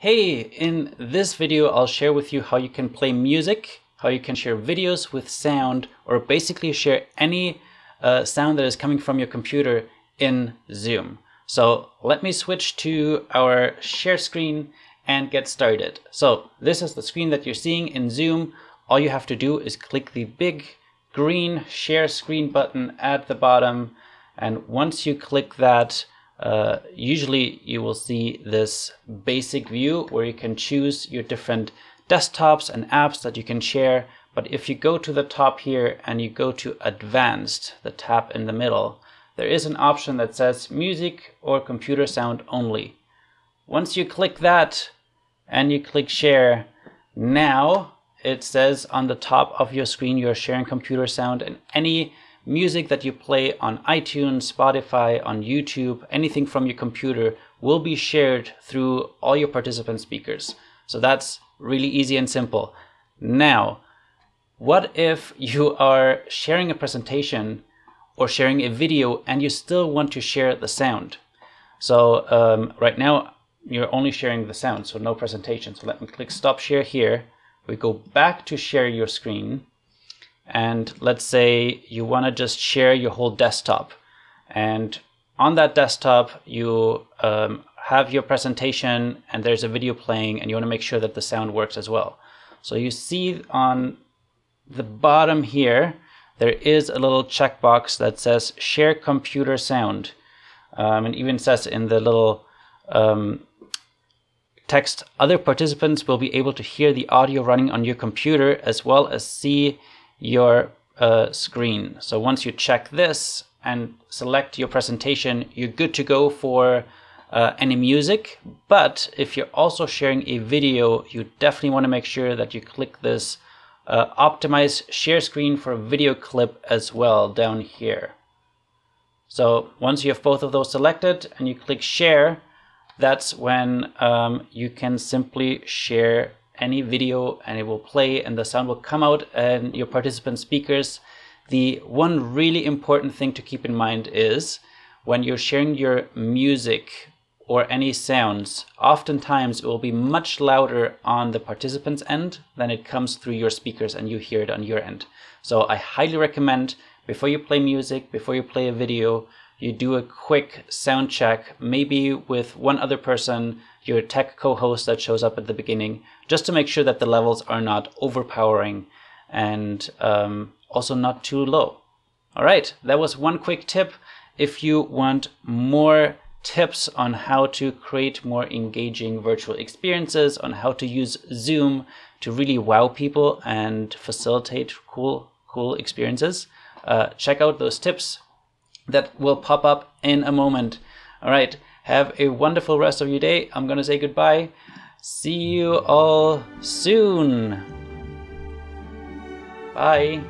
Hey, in this video I'll share with you how you can play music, how you can share videos with sound, or basically share any uh, sound that is coming from your computer in Zoom. So let me switch to our share screen and get started. So this is the screen that you're seeing in Zoom. All you have to do is click the big green share screen button at the bottom. And once you click that, uh, usually you will see this basic view where you can choose your different desktops and apps that you can share. But if you go to the top here and you go to advanced, the tab in the middle, there is an option that says music or computer sound only. Once you click that and you click share, now it says on the top of your screen you're sharing computer sound and any music that you play on iTunes, Spotify, on YouTube, anything from your computer will be shared through all your participant speakers. So that's really easy and simple. Now, what if you are sharing a presentation or sharing a video and you still want to share the sound? So um, right now you're only sharing the sound, so no presentation. So let me click stop share here. We go back to share your screen and let's say you want to just share your whole desktop. And on that desktop you um, have your presentation and there's a video playing and you want to make sure that the sound works as well. So you see on the bottom here there is a little checkbox that says share computer sound. Um, and even says in the little um, text other participants will be able to hear the audio running on your computer as well as see your uh, screen. So once you check this and select your presentation, you're good to go for uh, any music. But if you're also sharing a video, you definitely want to make sure that you click this uh, optimize share screen for a video clip as well down here. So once you have both of those selected and you click share, that's when um, you can simply share any video and it will play and the sound will come out and your participant speakers. The one really important thing to keep in mind is when you're sharing your music or any sounds, oftentimes it will be much louder on the participant's end than it comes through your speakers and you hear it on your end. So I highly recommend before you play music, before you play a video, you do a quick sound check, maybe with one other person, your tech co-host that shows up at the beginning, just to make sure that the levels are not overpowering and um, also not too low. All right, that was one quick tip. If you want more tips on how to create more engaging virtual experiences, on how to use Zoom to really wow people and facilitate cool, cool experiences, uh, check out those tips that will pop up in a moment. All right, have a wonderful rest of your day. I'm going to say goodbye. See you all soon. Bye.